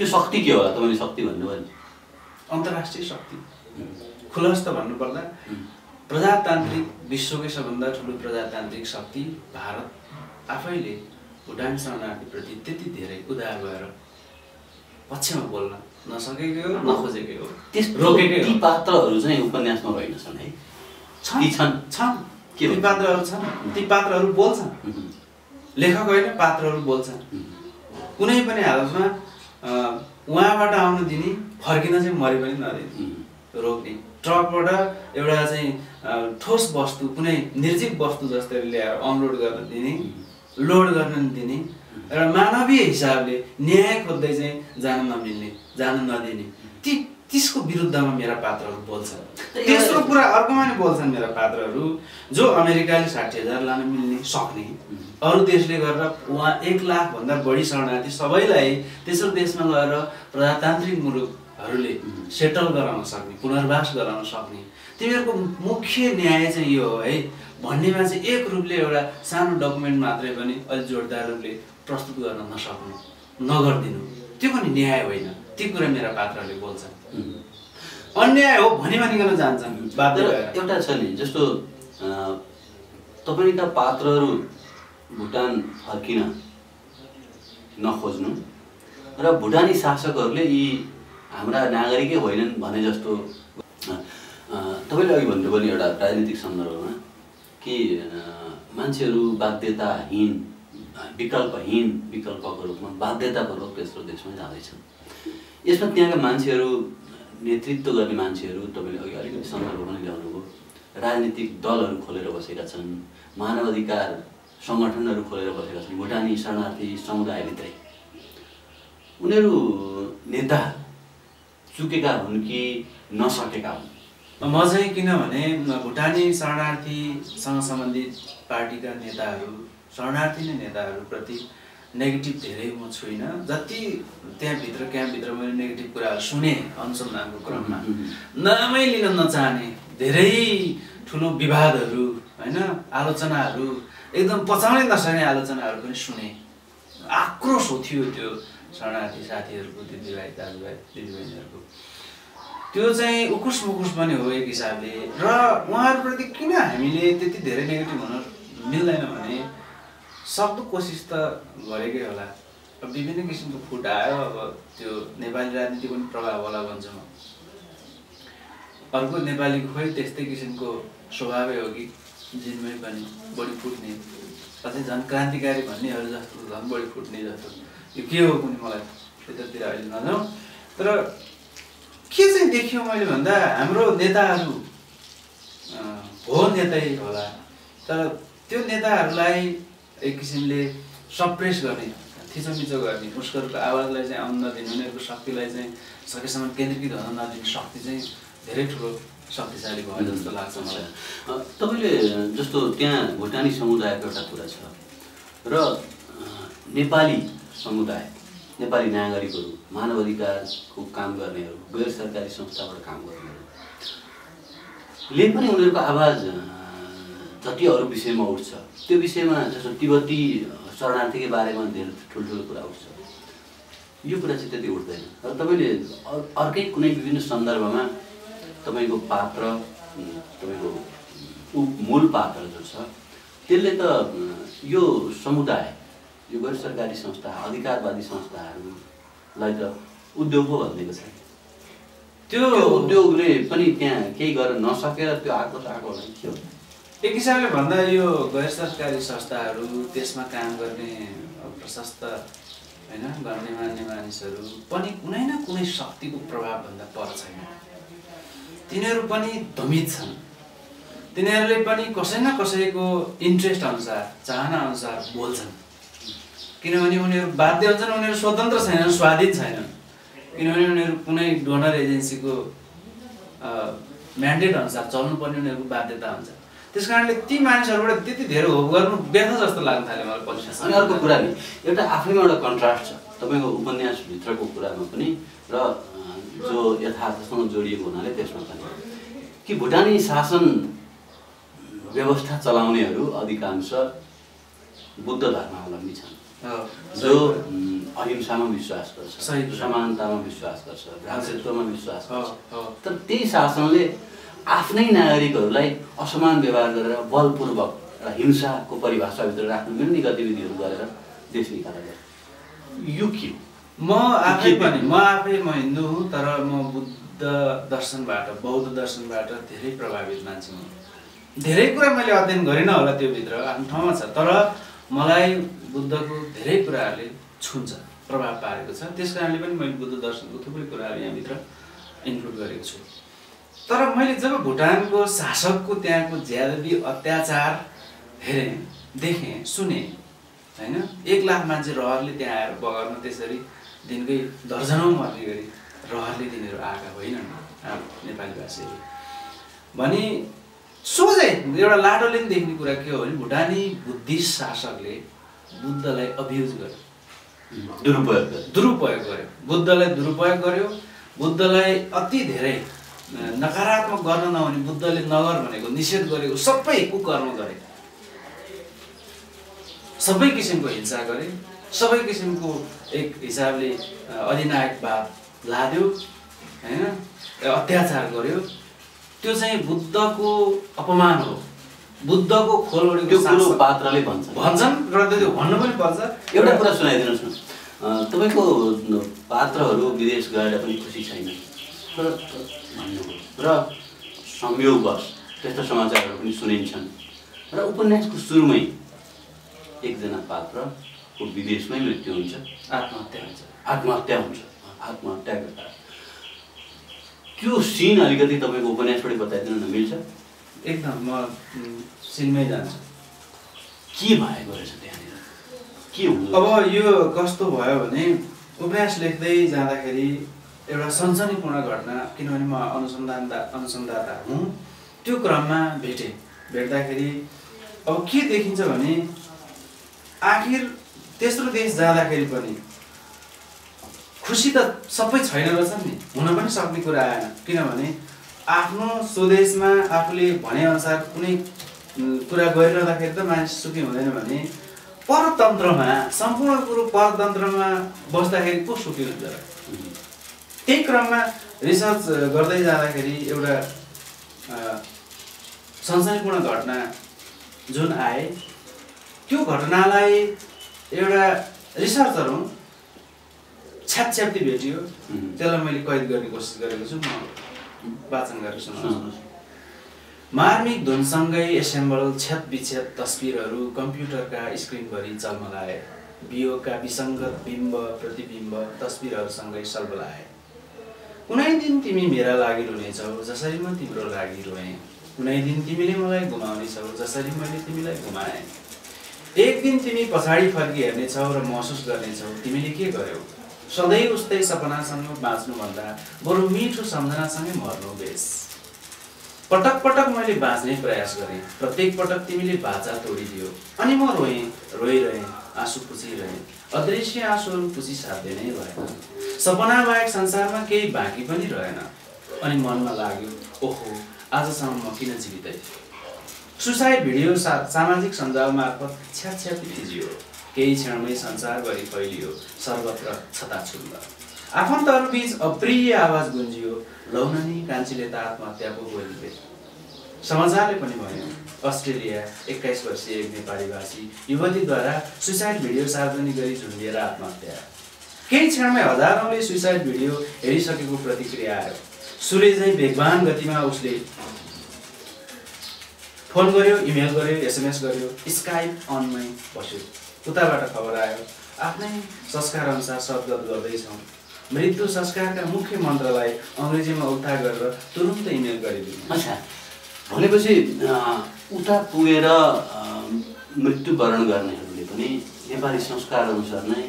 त्यो शक्ति के होला? तपाईँले शक्ति भन्नुभयो नि। अन्तर्राष्ट्रिय शक्ति। खुलस्त भन्नुपर्दा प्रजातान्त्रिक विश्वकै सबभन्दा ठुलो प्रजातान्त्रिक शक्ति भारत। आफैले भुटान शरणार्थीप्रति त्यति धेरै उदार भएर पक्षमा बोल्न नसकेकै हो नखोजेकै हो त्यस्तो रोकेकै ती पात्रहरू चाहिँ उपन्यासमा रहेनछन् है? छन्। छन्। छन्। के ती? पात्रहरू छन्। ती पात्रहरू बोल्छन्। लेखक होइन पात्रहरू बोल्छन्। कुनै पनि हालतमा उहाँबाट आउन दिने फर्किन चाहिँ मरे पनि नदिने। रोक्ने। ट्रकबाट एउटा चाहिँ ठोस वस्तु कुनै निर्जीव वस्तु जस्तै ल्याएर अनलोड गर्न दिने लोड गर्न दिने एउटा मानवीय हिसाबले न्याय खोज्दै चाहिँ जान नमिल्ने जान नदिने। ती त्यसको विरुद्धमा मेरा पात्रहरू बोल्छन्। तेस्रो कुरा अर्कोमा नि बोल्छन् मेरा पात्रहरू जो अमेरिकाले साठी हजार लान मिल्ने सक्ने अरू देशले गरेर उहाँ एक लाखभन्दा बढी शरणार्थी सबैलाई तेस्रो देशमा गएर प्रजातान्त्रिक मुलुकहरूले सेटल गराउन सक्ने पुनर्वास गराउन सक्ने। तिमीहरूको मुख्य न्याय चाहिँ यो हो है। भन्नेमा चाहिँ एक रूपले एउटा सानो डकुमेन्ट मात्रै पनि अलिक जोडदार रूपले प्रस्तुत गर्न नसक्नु नगरिदिनु। त्यो पनि न्याय होइन। ती कुरा मेरा पात्रहरूले बोल्छन्। अन्याय हो भनी भनिकन जान्छन्। तर एउटा छ नि जस्तो तपाईँका पात्रहरू भुटान फर्किन नखोज्नु र भुटानी शासकहरूले यी हाम्रा नागरिकै होइनन् भने जस्तो तपाईँले अघि भन्नुभयो नि एउटा राजनीतिक सन्दर्भमा कि मान्छेहरू बाध्यताहीन विकल्पहीन विकल्पको रूपमा बाध्यतापूर्वक तेस्रो देशमा जाँदैछन्। यसमा त्यहाँका मान्छेहरू नेतृत्व गर्ने मान्छेहरू तपाईँले अघि अलिकति सन्दर्भ पनि ल्याउनुभयो। राजनीतिक दलहरू खोलेर बसेका छन् मानवाधिकार सङ्गठनहरू खोलेर बसेका छन् भुटानी शरणार्थी समुदायभित्रै। उनीहरू नेता चुकेका हुन् कि नसकेका हुन्? म चाहिँ किनभने भुटानी शरणार्थीसँग सम्बन्धित पार्टीका नेताहरू शरणार्थी नै नेताहरूप्रति नेगेटिभ धेरै म छुइनँ। जति त्यहाँभित्र क्याम्पभित्र मैले नेगेटिभ कुराहरू सुने अनुसन्धानको क्रममा नामै लिन नचाहने धेरै ठुलो विवादहरू होइन आलोचनाहरू एकदम पचाउनै नसक्ने आलोचनाहरू पनि सुने। आक्रोश थियो त्यो शरणार्थी साथीहरूको दिदीभाइ दाजुभाइ दिदीबहिनीहरूको। त्यो चाहिँ उकुस मुकुस पनि हो एक हिसाबले। र उहाँहरूप्रति किन हामीले त्यति धेरै नेगेटिभ हुन मिल्दैन भने सक्दो कोसिस त गरेकै होला। अब विभिन्न किसिमको फुट आयो अब त्यो नेपाली राजनीति पनि प्रभाव होला भन्छु। म अर्को नेपालीको खोइ त्यस्तै किसिमको स्वभावै हो कि जिनमै पनि बढी फुट्ने। अझै झन् क्रान्तिकारी भन्नेहरू जस्तो झन् बढी फुट्ने जस्तो। यो के हो कुनै मलाई त्यतातिर अहिले नजाउँ तर के चाहिँ देखियो मैले भन्दा हाम्रो नेताहरू हो नेतै होला। तर त्यो नेताहरूलाई एक किसिमले सप्रेस गर्ने थिचोमिचो गर्ने उसहरूको आवाजलाई चाहिँ आउन नदिने उनीहरूको शक्तिलाई चाहिँ सकेसम्म केन्द्रीकृत हुन नदिने शक्ति चाहिँ धेरै ठुलो शक्तिशाली भयो जस्तो लाग्छ मलाई। तपाईँले जस्तो त्यहाँ भुटानी समुदायको एउटा कुरा छ र नेपाली समुदाय नेपाली नागरिकहरू मानव अधिकारको काम गर्नेहरू गैर सरकारी संस्थाबाट काम गर्नेहरूले पनि उनीहरूको आवाज जति अरू विषयमा उठ्छ। त्यो विषयमा जस्तो तिब्बती शरणार्थीकै बारेमा धेरै ठुल्ठुलो कुरा उठ्छ। यो कुरा चाहिँ त्यति उठ्दैन। र तपाईँले अर्कै कुनै विभिन्न सन्दर्भमा तपाईँको पात्र तपाईँको मूल पात्र जो छ त्यसले त यो समुदाय यो गैर सरकारी संस्था अधिकारवादी संस्थाहरूलाई त उद्योग हो भनिदिएको छ। त्यो त्यो उद्योगले पनि त्यहाँ केही गर्न नसकेर त्यो आएको त आएको होला के हो? एक हिसाबले भन्दा यो गैर सरकारी संस्थाहरू त्यसमा काम गर्ने प्रशस्त होइन गर्ने मान्ने मानिसहरू पनि कुनै न कुनै शक्तिको प्रभावभन्दा पर छैन। तिनीहरू पनि दमित छन्। तिनीहरूले पनि कसै न कसैको इन्ट्रेस्ट अनुसार चाहना अनुसार बोल्छन्। किनभने उनीहरू बाध्य हुन्छन् उनीहरू स्वतन्त्र छैनन् स्वाधीन छैनन्। किनभने उनीहरू कुनै डोनर एजेन्सीको म्यान्डेट अनुसार चल्नुपर्ने उनीहरूको बाध्यता हुन्छ। त्यस कारणले ती मानिसहरूबाट त्यति धेरै होप गर्नु व्यर्थ जस्तो लाग्न थाल्यो मलाई पछि अनि अर्को कुरा नि एउटा आफैमा एउटा कन्ट्रास्ट छ। तपाईँको उपन्यासभित्रको कुरामा पनि र जो यथार्थसँग जोडिएको हुनाले त्यसमा पनि। कि भुटानी शासन व्यवस्था चलाउनेहरू अधिकांश बुद्ध धर्मावलम्बी छन्। हो, जो अहिंसामा विश्वास गर्छ। समानतामा विश्वास गर्छ भ्रातृत्वमा विश्वास गर्छ। तर त्यही शासनले आफ्नै नागरिकहरूलाई असमान व्यवहार गरेर बलपूर्वक एउटा हिंसाको परिभाषाभित्र राख्न मिल्ने गतिविधिहरू गरेर देश निकाला गर्छ यो के म आफै पनि म आफै म हिन्दू हुँ तर म बुद्ध दर्शनबाट बौद्ध दर्शनबाट धेरै प्रभावित मान्छे हुँ। धेरै कुरा मैले अध्ययन गरिनँ होला त्योभित्र आफ्नो ठाउँमा छ तर मलाई बुद्धको धेरै कुराहरूले छुन्छ प्रभाव पारेको छ। त्यस कारणले पनि मैले बुद्ध दर्शनको थुप्रै कुराहरू यहाँभित्र इन्क्लुड गरेको छु। तर मैले जब भुटानको शासकको त्यहाँको ज्यादती अत्याचार हेरेँ देखेँ सुनेँ होइन एक लाख मान्छे रहरले त्यहाँ आएर बगरमा त्यसरी दिनकै दर्जनौँ मर्ने गरी रहरले तिनीहरू आएका होइनन् नेपाली भाषीहरू। भने सोझै एउटा लाटोले पनि देख्ने कुरा के हो भने भुटानी बुद्धिस्ट शासकले बुद्धलाई अब्युज गर्यो। दुरुपयोग गर्छ दुरुपयोग गर्यो। बुद्धलाई दुरुपयोग गर्यो। बुद्धलाई अति धेरै नकारात्मक गर्न नहुने बुद्धले नगर भनेको निषेध गरेको सबै कुकर्म गरे। सबै किसिमको हिंसा गरे। सबै किसिमको एक हिसाबले अ, अधिनायकवाद लाद्यो होइन? अत्याचार गर्यो त्यो चाहिँ बुद्धको अपमान हो। बुद्धको खोलवडेको त्यो कुरो शासक- पात्रले भन्छ। भन्छन् र त्यो भन्नु पनि पर्छ। एउटा कुरा सुनाइदिनुहोस् न। तपाईँको पात्रहरू विदेश गएर पनि खुसी छैन। तर र संयोगवश त्यस्ता समाचारहरू पनि सुनिन्छन्। र उपन्यासको सुरुमै एकजना पात्रको विदेशमै मृत्यु हुन्छ। आत्महत्या हुन्छ। आत्महत्या हुन्छ। आत्महत्या गर्दा। त्यो सिन अलिकति तपाईँको उपन्यासबाट बताइदिनु न मिल्छ? एकदम म सिनमै जान्छु। के भएको रहेछ त्यहाँनिर? के हुनु अब यो कस्तो भयो भने उपन्यास लेख्दै जाँदाखेरि एउटा सनसनीपूर्ण घटना किनभने म अनुसन्धान अनुसन्धाता हुँ। त्यो क्रममा भेटेँ। भेट्दाखेरि अब के देखिन्छ भने आखिर तेस्रो देश जाँदाखेरि पनि खुसी त सबै छैन रहेछ नि। हुन पनि सक्ने कुरा आएन। किनभने आफ्नो स्वदेशमा आफूले भनेअनुसार कुनै कुरा गरिरहँदाखेरि त मानिस सुखी हुँदैन भने परतन्त्रमा सम्पूर्ण कुरो परतन्त्रमा बस्दाखेरि को सुखी हुन्छ। त्यही क्रममा रिसर्च गर्दै जाँदाखेरि एउटा अ, सनसनीपूर्ण घटना जुन आए त्यो घटनालाई एउटा रिसर्चर हुँ छ्यापछ्याप्ती भेटियो। त्यसलाई मैले कैद गर्ने कोसिस गरेको छु म वाचन गरेर सुनाउँछु। मार्मिक धुनसँगै एसेम्बल छेद विच्छेद तस्बिरहरू कम्प्युटरका स्क्रिनभरि चल्मलाए। वियोगका विसङ्गत बिम्ब प्रतिबिम्ब तस्बिरहरूसँगै सल्बलाए कुनै दिन तिमी मेरा लागि रुनेछौ जसरी म तिम्रो लागि रोएँ। कुनै दिन तिमीले मलाई गुमाउनेछौ जसरी मैले तिमीलाई गुमाएँ। एक दिन तिमी पछाडि फर्की हेर्नेछौ र महसुस गर्नेछौ तिमीले के गर्यौ? सधैँ उस्तै सपनासँग बाँच्नुभन्दा बरु मिठो सम्झनासँगै मर्नु बेस। पटक पटक मैले बाँच्ने प्रयास गरेँ प्रत्येक पटक तिमीले बाचा तोडिदियो। अनि म रोएँ रोइरहेँ आँसु पुछिरहेँ अदृश्य आँसुहरू पुछी साध्य नै भएन सपना बाहेक संसारमा केही बाँकी पनि रहेन। अनि मनमा लाग्यो ओहो आजसम्म म किन जीवितै? सुसाइड भिडियो सा सामाजिक सञ्जाल मार्फत छ्याछ्यापी फिजियो केही क्षणमै संसारभरि फैलियो सर्वत्र छताछुल्ल आफन्तहरू बिच अप्रिय आवाज गुन्जियो लौननी कान्छीले त आत्महत्या पो बोलिदिए समाचारले पनि भन्यो अस्ट्रेलिया एक्काइस वर्षीय एक नेपाली भाषी युवतीद्वारा सुसाइड भिडियो सार्वजनिक गरी झुन्डिएर आत्महत्या। केही क्षणमै हजारौँले सुसाइड भिडियो हेरिसकेको प्रतिक्रिया आयो। सूर्यझै वेगवान गतिमा उसले फोन गर्यो इमेल गर्यो एसएमएस गर्यो स्काइप अनमै बस्यो। उताबाट खबर आयो आफ्नै संस्कार अनुसार सद्गत गर्दैछौँ। मृत्यु संस्कारका मुख्य मन्त्रलाई अङ्ग्रेजीमा उद्धार गरेर तुरुन्त इमेल गरिदिनु। अच्छा भनेपछि उता पुगेर मृत्युवरण गर्नेहरूले पनि नेपाली संस्कार अनुसार नै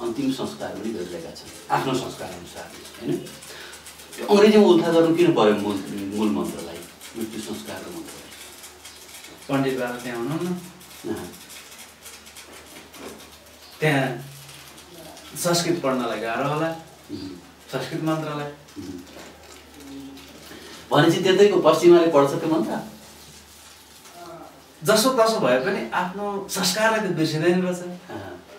अन्तिम संस्कार पनि गरिरहेका छन्। आफ्नो संस्कार अनुसार होइन? त्यो अङ्ग्रेजीमा उद्धार गर्नु किन पर्यो मूल मूल मन्त्रलाई? मृत्यु संस्कारको मन्त्रलाई पण्डित बाबा त्यहाँ हुनुहुन्न। त्यहाँ संस्कृत पढ्नलाई गाह्रो होला। संस्कृत मन्त्रलाई। भनेपछि त्यतैको पश्चिमाले पढ्छ त्यो मन्त्र? जसो तसो भए पनि आफ्नो संस्कारलाई त बिर्सिँदैन रहेछ।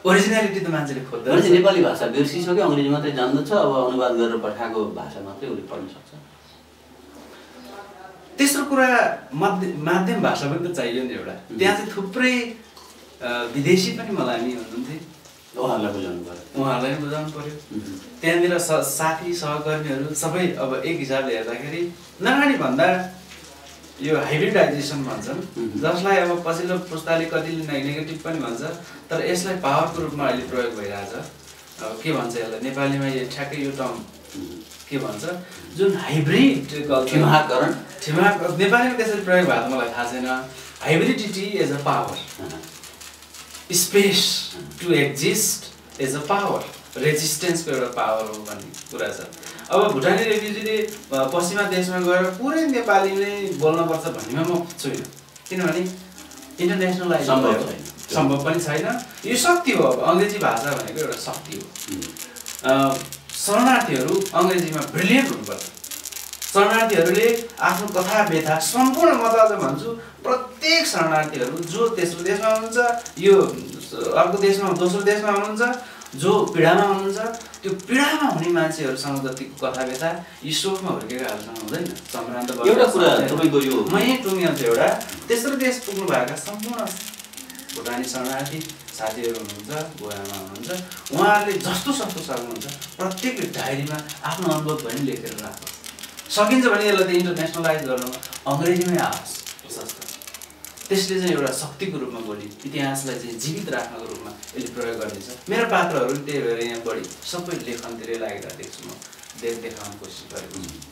ओरिजिनालिटी त मान्छेले खोज्दो भने चाहिँ रहेछ। नेपाली भाषा बिर्सिसक्यो अङ्ग्रेजी मात्रै जान्दछ अब अनुवाद गरेर पठाएको भाषा मात्रै उसले पढ्न सक्छ। तेस्रो कुरा मध्य माध्यम भाषा पनि त चाहियो नि एउटा। त्यहाँ चाहिँ थुप्रै विदेशी पनि मलाई हामी हुनुहुन्थे उहाँहरूलाई बुझाउनु पऱ्यो। उहाँहरूलाई पनि बुझाउनु उम्. त्यहाँनिर स साथी सहकर्मीहरू सबै अब एक हिसाबले हेर्दाखेरि नगाडी भन्दा यो हाइब्रिडाइजेसन भन्छन् Mhm. जसलाई अब पछिल्लो पुस्ताले कतिले ने- नेगेटिभ पनि भन्छ तर यसलाई पावरको रूपमा अहिले प्रयोग भइरहेछ। अब के भन्छ यसलाई? नेपालीमा यो ठ्याक्कै यो टर्म उम्. के भन्छ? जुन हाइब्रिड ठिमाकरण ठिमा नेपालीमा त्यसरी प्रयोग भएको मलाई थाहा छैन। Hybridity as a power space to exist as a power रेजिस्टेन्सको एउटा पावर हो भन्ने कुरा छ। अब भुटानी रेफ्युजीले पश्चिमा देशमा गएर पुरै नेपाली नै बोल्नुपर्छ भन्नेमा म छुइनँ। किनभने इन्टरनेसनलाइज सम्भव। छैन। सम्भव पनि छैन। यो शक्ति हो। अब अङ्ग्रेजी भाषा भनेको एउटा शक्ति हो। शरणार्थीहरू अङ्ग्रेजीमा ब्रिलियन्ट हुनुपर्छ। शरणार्थीहरूले आफ्नो कथा व्यथा सम्पूर्ण म त अझ भन्छु प्रत्येक शरणार्थीहरू जो तेस्रो देशमा हुनुहुन्छ यो अर्को देशमा दोस्रो देशमा हुनुहुन्छ जो पीडामा हुनुहुन्छ त्यो पीडामा हुने मान्छेहरूसँग जतिको कथा व्यथा यी शोकमा हुर्केकाहरूसँग हुँदैन। सम्भ्रान्त एउटा कुरा। तपाईँको यो म यहीँ टुङ्ग्याउँछु एउटा। तेस्रो देश पुग्नु भएका सम्पूर्ण भुटानी शरणार्थी साथीहरू हुनुहुन्छ गोवामा हुनुहुन्छ। उहाँहरूले जस्तो सक्दो सक्नुहुन्छ प्रत्येक डायरीमा आफ्नो अनुभव पनि लेखेर राख्नुहोस् सकिन्छ भने यसलाई त इन्टरनेसनलाइज गर्नु अङ्ग्रेजीमै आओस् त्यसले चाहिँ एउटा शक्तिको रूपमा भोलि इतिहासलाई चाहिँ जीवित राख्नको रूपमा यसले प्रयोग गर्नेछ मेरो पात्रहरू त्यही भएर यहाँ बढी सबै लेखनतिरै लागेर देख्छु म। देख देखाउने कोसिस गरेको छु।